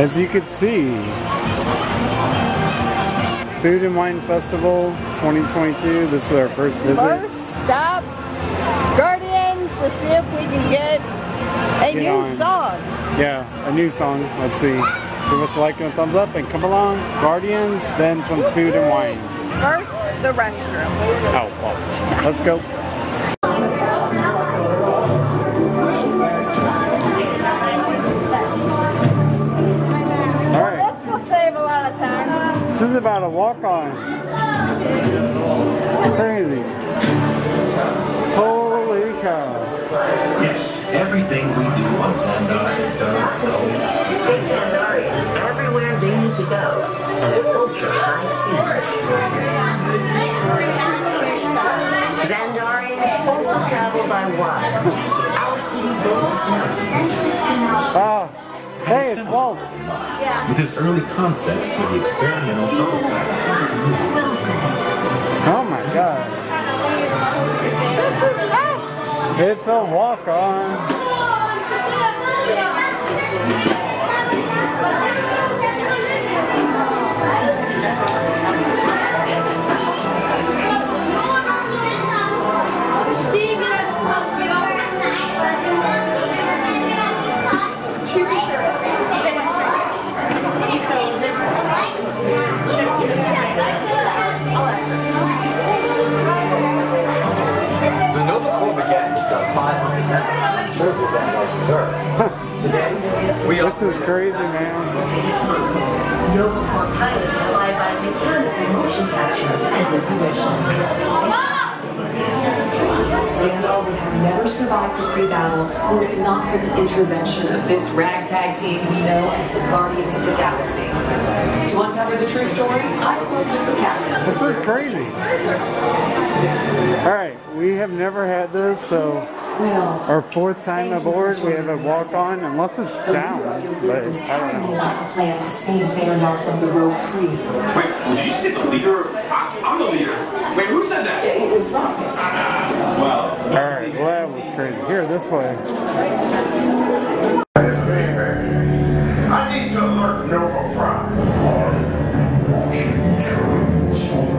As you can see, Food and Wine Festival 2022. This is our first visit. First stop, Guardians, to see if we can get a Get new on. song. Yeah, a new song. Let's see. Give us a like and a thumbs up and come along. Guardians, then some food and wine. First, the restroom. Oh, well. Let's go. This is about a walk-on. Crazy. Holy cow. Yes, everything we do on Xandar is done. Take Xandarians everywhere they need to go and at ultra high speeds. Xandarians also travel by water. Our city boasts an extensive canal Ah, hey, it's Walt. With his early concepts for the experimental prototype. Oh my god. It's a walk-on. The crazy, man. Nova Corps pilots fly by mechanical motion capture and intuition. Xandar would have never survived a pre-battle were it not for the intervention of this ragtag team we know as the Guardians of the Galaxy. To uncover the true story, I spoke with the captain. This is crazy. Alright, we have never had this, so Well, our fourth time aboard, we have a walk-on, unless it's down, but I don't telling me know. about the plan to save Xandar from the Rogue Kree. Wait, did you say the leader? I, I'm the leader. Wait, who said that? It was Rocket. Well, Alright, well that was crazy. Here, this way. I need to alert Nova Prime. Wait,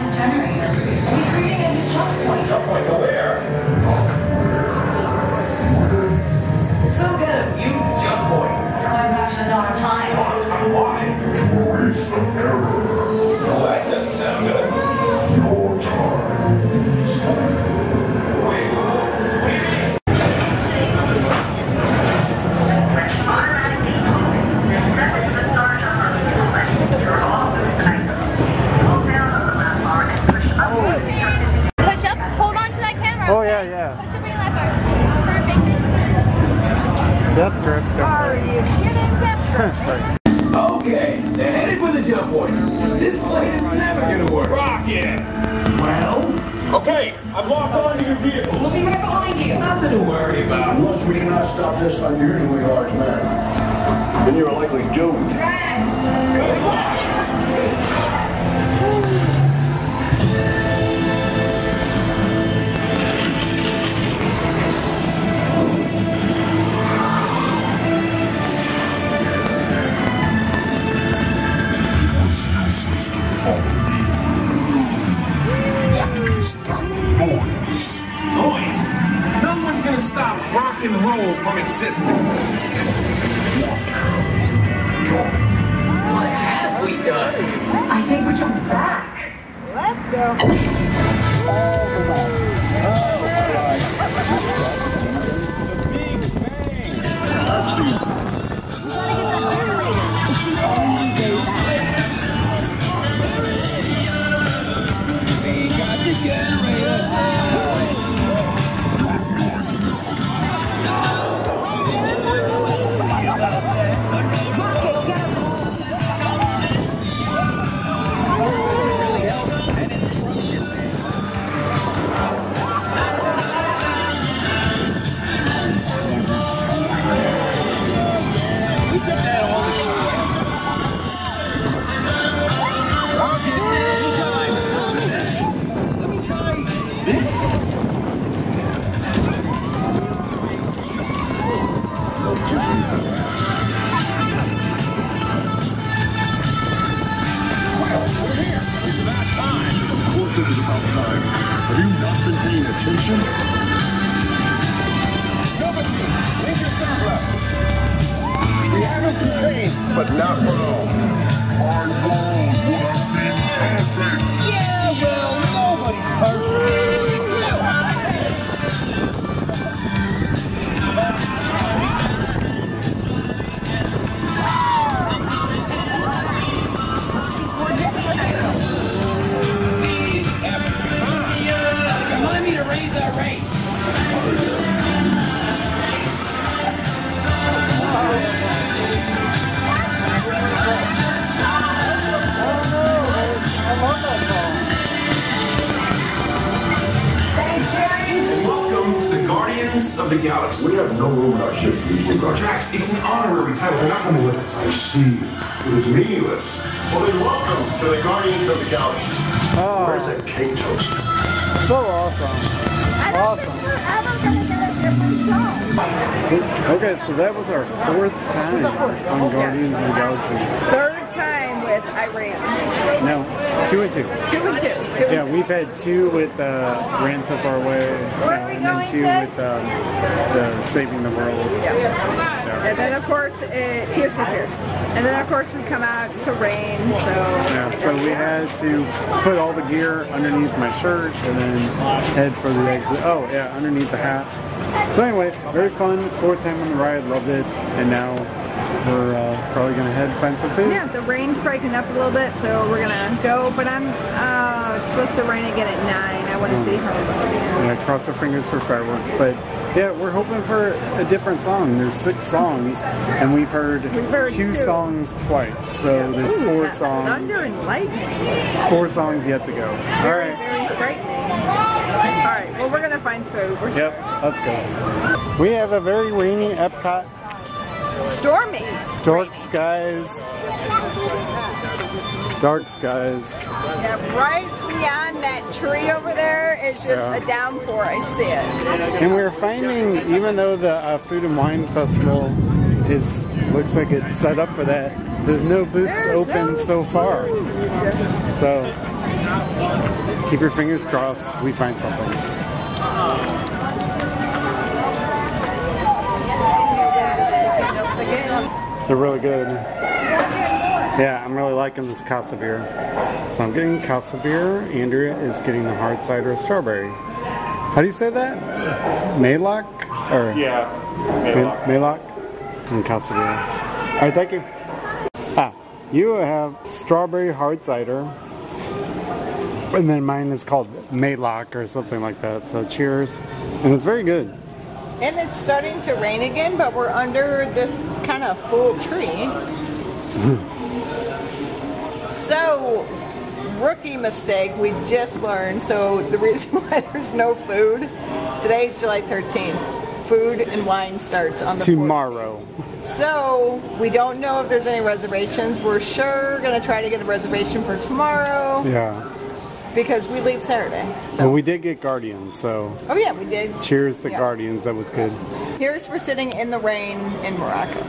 It's cosmic generator. He's reading a new jump point. Jump point to where? kind of mute jump point. Going back to the dawn of time. Dawn of time, why? Oh, that doesn't sound good. Camera. Yeah, yeah. Push up your lever. Perfect. Death grip. Are you kidding? That's Sorry. Okay, they're headed for the jump point. This plane is never gonna work. Rocket! Well, Okay, I'm locked onto your vehicle. We'll be right behind you. nothing to worry about. Unless we cannot stop this unusually large man, then you're likely doomed. Noise? Existing. No room in for these new. Drax, it's an honorary title. They're not coming with us. I see. It is meaningless. Well, then welcome to the Guardians of the Galaxy. Oh. Where's that cake toast? So awesome. Awesome. Okay, so that was our fourth time on Guardians of the Galaxy. Third time with I Ran. No, two and two. Two and two. Two and Yeah, we've had two with uh, Ran So Far Away, we and then two Ted? with um, the Saving the World. Yeah, And then of course, uh, Tears for Fears. And then of course we come out to rain, so. Yeah, so we had to put all the gear underneath my shirt and then head for the exit. Oh, yeah, underneath the hat. So anyway, very fun. Fourth time on the ride, loved it. And now we're uh, probably gonna head find some food. Yeah, the rain's breaking up a little bit, so we're gonna go. But I'm, uh, it's supposed to rain again at nine. I want to see how it Yeah, cross our fingers for fireworks. But yeah, we're hoping for a different song. There's six songs, and we've heard, heard two, two. songs twice. So there's Ooh, four songs. Thunder and lightning. Four songs yet to go. All right. very frightening. All right, well, we're gonna find food. We're Yep, let's go. We have a very rainy Epcot. Stormy. Dark skies. Dark skies. Yeah, right beyond that tree over there is just Yeah. a downpour. I see it. And we're finding, even though the uh, Food and Wine Festival is looks like it's set up for that, there's no booths There's open no so far. So keep your fingers crossed. We find something. They're really good. Yeah, I'm really liking this Casa beer. So I'm getting Casa beer. Andrea is getting the hard cider strawberry. How do you say that? Maylock? Or Yeah. May- Maylock? And Casa beer. All right, thank you. Ah, you have strawberry hard cider. And then mine is called Maylock or something like that. So cheers. And it's very good. And it's starting to rain again, but we're under this kind of full tree. So, rookie mistake we just learned. So, the reason why there's no food today's July 13th. Food and wine starts on the 14th. Tomorrow. So, we don't know if there's any reservations. We're sure going to try to get a reservation for tomorrow Yeah. Because we leave Saturday. So, Well, we did get Guardians, so oh yeah, we did. cheers to Yeah. Guardians. That was good. Here's for sitting in the rain in Morocco.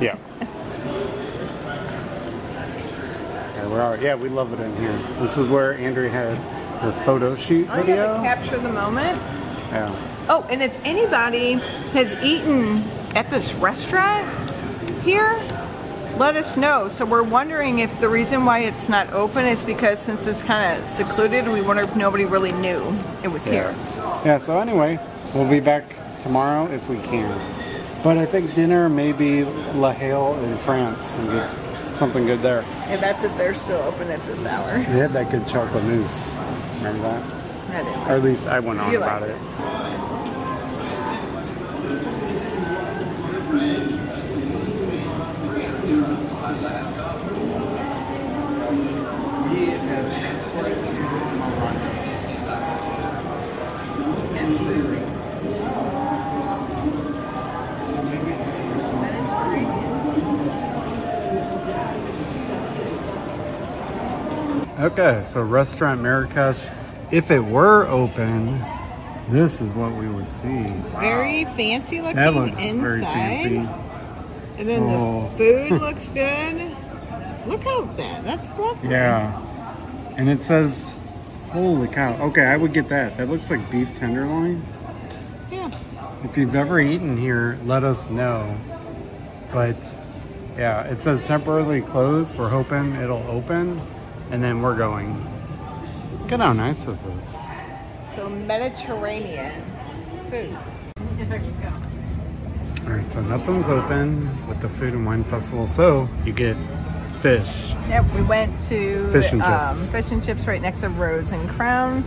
Yeah. Yeah, we're all, yeah, we love it in here. This is where Andrea had her photo shoot Oh, yeah, video. to capture the moment. Yeah. Oh, and if anybody has eaten at this restaurant here, let us know. So we're wondering if the reason why it's not open is because since it's kind of secluded, we wonder if nobody really knew it was here. Yeah, so anyway, we'll be back tomorrow if we can. But I think dinner may be Les Halles in France and get something good there. And that's if they're still open at this hour. They had that good chocolate mousse. Remember that? I. Or at least I went on You about liked it. Okay, so Restaurant Marrakesh, if it were open, this is what we would see. Very fancy looking That looks inside. very fancy. And then Oh. the food looks good. Look at that. That's lovely. Yeah. And it says Holy cow. Okay, I would get that. That looks like beef tenderloin. Yeah. If you've ever eaten here, let us know. But yeah, it says temporarily closed. We're hoping it'll open and then we're going. Look at how nice this is. So Mediterranean food. There you go. All right, so nothing's open with the Food and Wine Festival. So you get fish. Yep, we went to Fish and um, chips. fish and chips right next to Rose and Crown.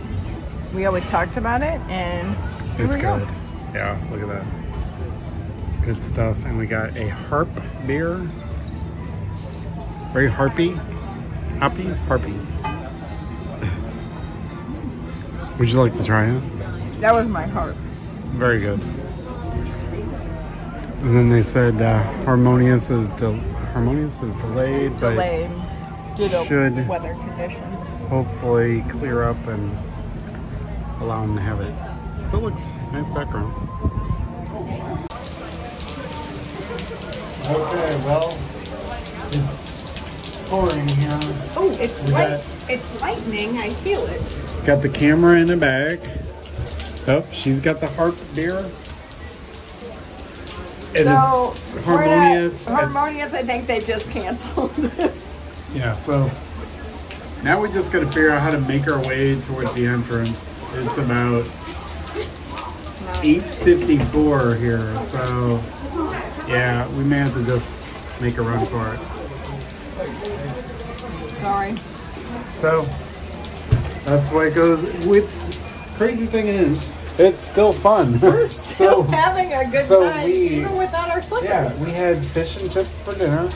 We always talked about it, and here It's we go. good. Yeah, look at that. Good stuff. And we got a harp beer. Very harpy. Hoppy? Harpy. Would you like to try it? That was my heart. Very good. And then they said uh, harmonious is del- harmonious is delayed, but Delayed due to should- weather conditions. hopefully clear up and allow them to have it. Still looks nice background. Okay, well, it's pouring here. Oh, it's We light. It's lightning. I feel it. Got the camera in the bag. Oh, she's got the harp there. And so it's harmonious. Harmonious. I think they just canceled. Yeah, so now we just got to figure out how to make our way towards the entrance. It's about 8.54 here, so yeah, we may have to just make a run for it. Sorry. So that's why it goes. What's crazy thing is, it's still fun. We're still so, having a good so time, we- even without our slippers. yeah, we had fish and chips for dinner,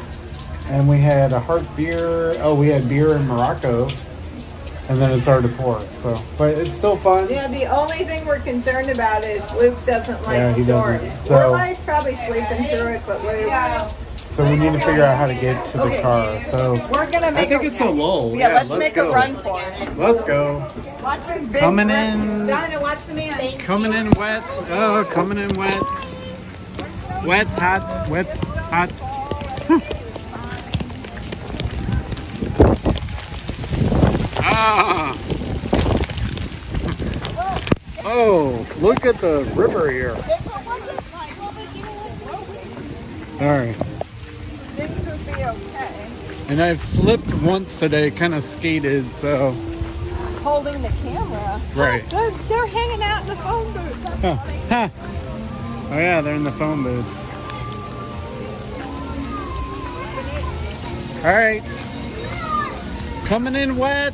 and we had a heart beer. Oh, we had beer in Morocco, and then it started to pour. So, but it's still fun. Yeah, the only thing we're concerned about is Luke doesn't like Yeah, he storms. doesn't. So- Lorelai's probably sleeping through it, but Luke. So we need to figure out how to get to the Okay. car. So We're gonna I make think a, it's a lull. Yeah, let's, let's make go. a run for it. Let's go. Watch this big Coming red- in. Donna, watch the man. Coming in wet. Oh, coming in wet. Wet, hot, wet, hot. ah. Oh, look at the river here. Sorry. Things will be okay. And I've slipped once today, kind of skated, so. Holding the camera. Right. They're, they're hanging out in the phone booth. Huh. Huh. Oh yeah, they're in the phone booths. All right. Coming in wet.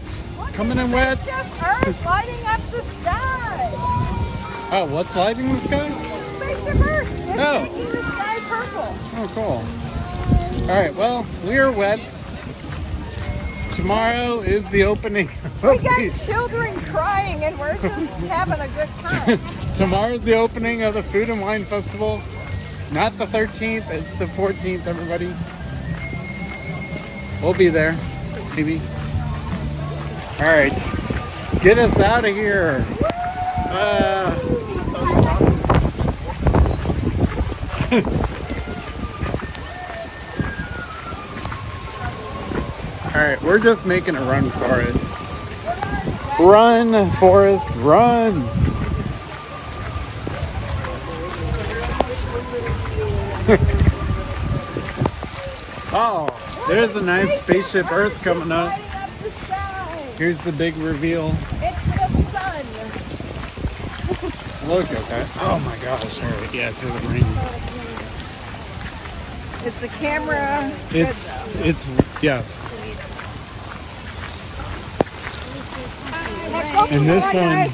Coming in wet. Just Earth lighting up the sky. Oh, what's lighting the sky? Spaceship Earth. It's Oh. making the sky purple. Oh, cool. All right. Well, we are wet. Tomorrow is the opening. We got children crying and we're just having a good time. Tomorrow's the opening of the Food and Wine Festival. Not the 13th, it's the 14th, everybody. We'll be there, maybe. All right, get us out of here. Uh, All right, we're just making a run for it. Run, Forrest, run. oh, there's a nice spaceship Earth coming up. Lighting up the sky. Here's the big reveal. It's the sun. Look at that. Oh my gosh. Right, yeah, through the rain. It's the camera. It's, it's, yeah. And this one,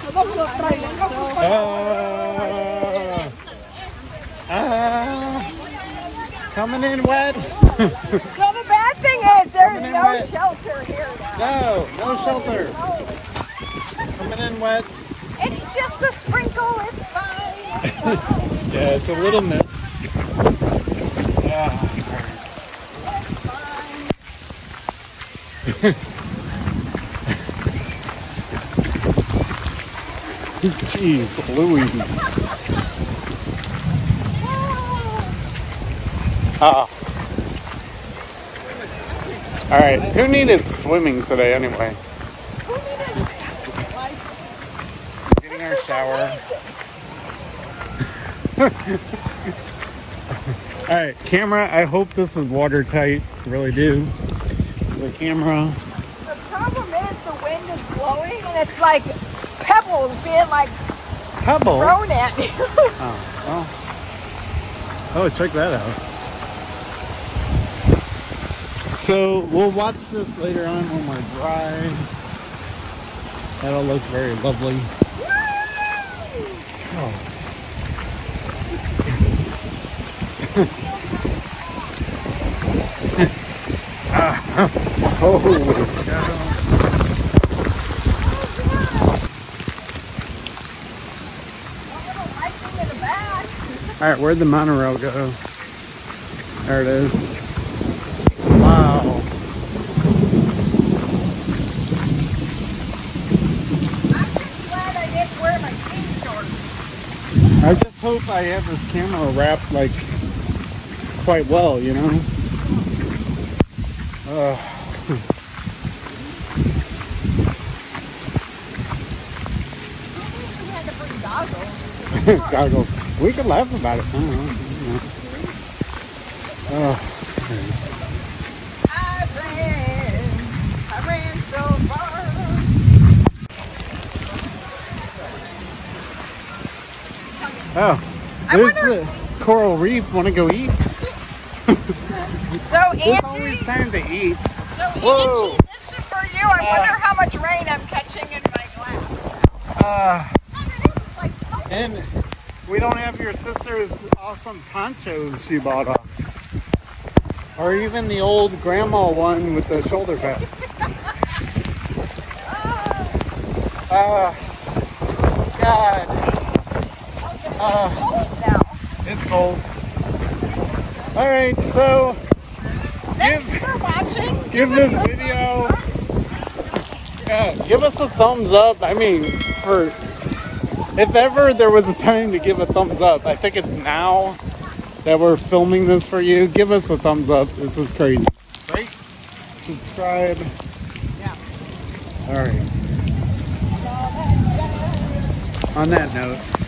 ah, ah, coming in wet. So the bad thing is there's no wet. shelter here now. No, no shelter. Coming in wet. It's just a sprinkle. It's fine. Yeah, it's a little mist. Ah. Jeez, Louise. Ah. All right, who needed swimming today anyway? Getting our shower. All right, camera. I hope this is watertight. I really do. The camera. The problem is the wind is blowing and it's like pebbles being like Pebbles. thrown at you. Oh, well. Oh, check that out. So we'll watch this later on when we're dry. That'll look very lovely. Oh. Ah. oh. All right, where'd the monorail go? There it is. Wow. I'm just glad I didn't wear my jean shorts. I just hope I have this camera wrapped like quite well, you know? Uh, I had to bring goggles. goggles. We could laugh about it. I don't know, you know. Oh, I ran, I ran so far. oh. There's wonder- the coral reef. Want to go eat? So There's always time to eat. so Whoa. Angie, this is for you. I wonder how much rain I'm catching in my glass. Uh, And it is like, oh, and we don't have your sister's awesome ponchos she bought us. Or even the old grandma one with the shoulder pads. Uh, God. Uh, cold now. it's cold. All right, so Thanks give- for watching. give us this video, yeah, give us a thumbs up. I mean, for if ever there was a time to give a thumbs up, I think it's now that we're filming this for you. Give us a thumbs up. This is crazy. Right? Subscribe. Yeah. All right. On that note.